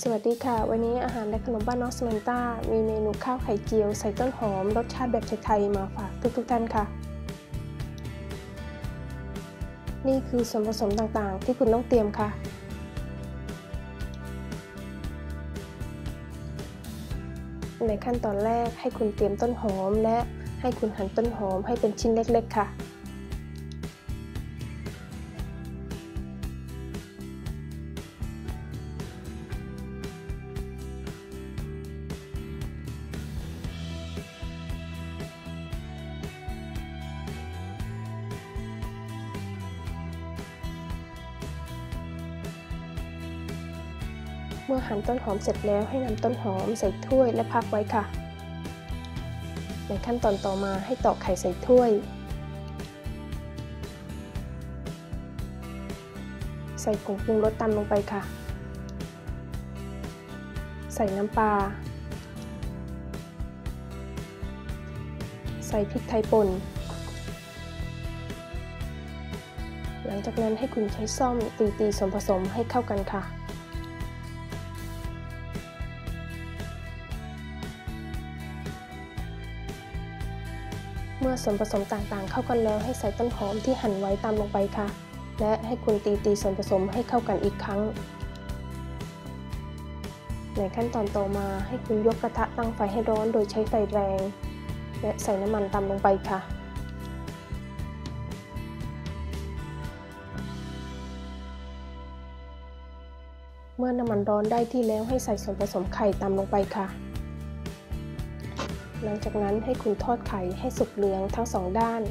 สวัสดีค่ะ วันนี้อาหารและขนมบ้านน้องสมันต้ามีเมนูข้าวไข่เจียว ใส่ต้นหอม รสชาติแบบไทยๆมาฝากทุกๆท่านค่ะ นี่คือส่วนผสมต่างๆ ที่คุณต้องเตรียมค่ะ ในขั้นตอนแรกให้คุณเตรียมต้นหอมและให้คุณหั่นต้นหอมให้เป็นชิ้นเล็กๆค่ะ เมื่อหั่นต้นหอมเสร็จแล้วให้นำต้นหอมใส่ถ้วยและพักไว้ค่ะ ในขั้นตอนต่อมาให้ตอกไข่ใส่ถ้วย ใส่ผงปรุงรสตามลงไปค่ะ ใส่น้ำปลา ใส่พริกไทยป่นหลังจากนั้นให้คุณใช้ซ่อมตีตีส่วนผสมให้เข้ากันค่ะ เมื่อส่วนผสมต่างๆ เข้ากันแล้วให้ใส่ต้นหอมที่หั่นไว้ตามลงไปค่ะ และให้คุณตีตีส่วนผสมให้เข้ากันอีกครั้ง ในขั้นตอนต่อมาให้คุณยกกระทะตั้งไฟให้ร้อนโดยใช้ไฟแรง และใส่น้ำมันตามลงไปค่ะเมื่อน้ำมันร้อนได้ที่แล้วให้ใส่ส่วนผสมไข่ตามลงไปค่ะ หลังจากนั้นให้คุณทอดไข่ให้สุกเหลืองทั้งสองด้าน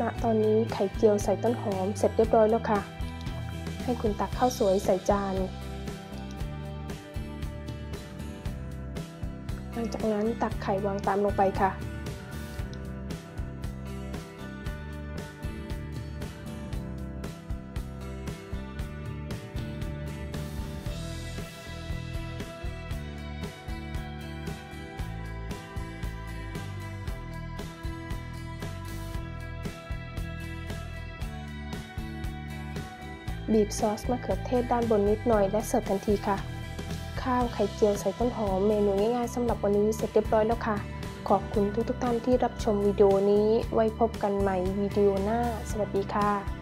ณตอนนี้ไข่เจียวใส่ต้นหอมเสร็จเรียบร้อยแล้วค่ะ ให้คุณตักข้าวสวยใส่จาน หลังจากนั้นตักไข่วางตามลงไปค่ะ บีบซอสมะเขือเทศด้านบนนิดหน่อยและเสิร์ฟทันทีค่ะ ข้าวไข่เจียวใส่ต้นหอมเมนูง่ายๆสำหรับวันนี้เสร็จเรียบร้อยแล้วค่ะ ขอบคุณทุกๆท่านที่รับชมวิดีโอนี้ไว้พบกันใหม่วิดีโอหน้า สวัสดีค่ะ